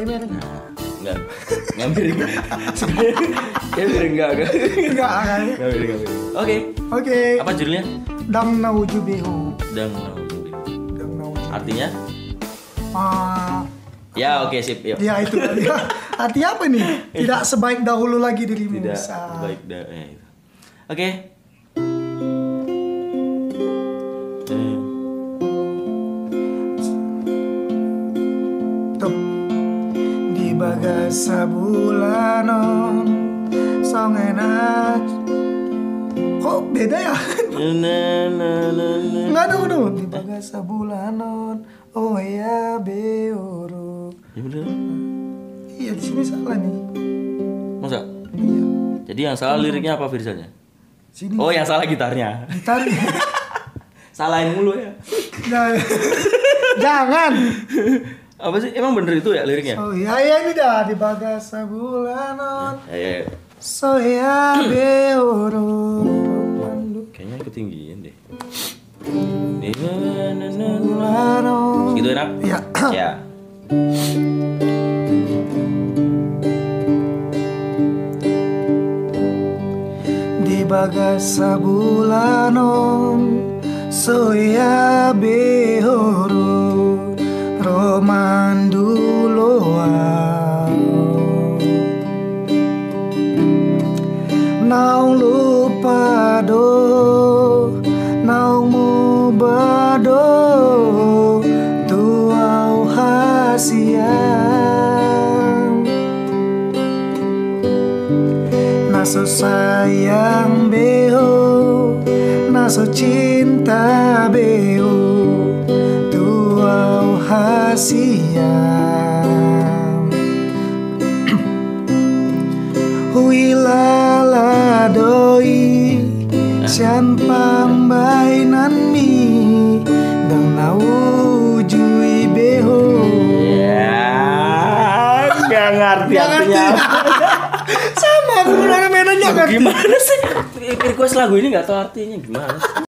Kayak miring. Enggak. Enggak miring. Kayak miring enggak enggak. Enggak kan? Enggak miring. Oke. Oke. Apa judulnya? Dang nauju beho. Dang Dang nauju. Artinya? Ah, Ya oke sip yuk. ya itu. Ya. Artinya apa nih? Tidak sebaik dahulu lagi dirimu. Tidak Sa- baik dah. eh, itu. Oke. Eh, bagasa bulanon Song enak Kok beda ya? na. Enggak dong Di bagasa bulanon Oh ya beoro Ya bener. Iya di sini salah nih Masa? Iya Jadi yang salah liriknya apa Firzanya? Sini Oh yang salah gitarnya. Gitar Salahin mulu ya. Nah, Jangan Apa sih? Emang bener itu ya liriknya? Oh iya ya ini dah Di bagasa bulanon Ya, ya, ya. So ya beoro Kayaknya ketinggian deh. Gitu enak? Ya Ya. di bagasa bulanon soya behoro romanduloa naung lupa do naung mubado tuau hasiang Naso sayang beo Naso cinta hasiam Huilala doi Sian pambainan mi Dang naujui beho Ya, nggak ngerti artinya. Sama aku udah bedanya Gimana sih? Request lagu ini nggak tahu artinya gimana? sih?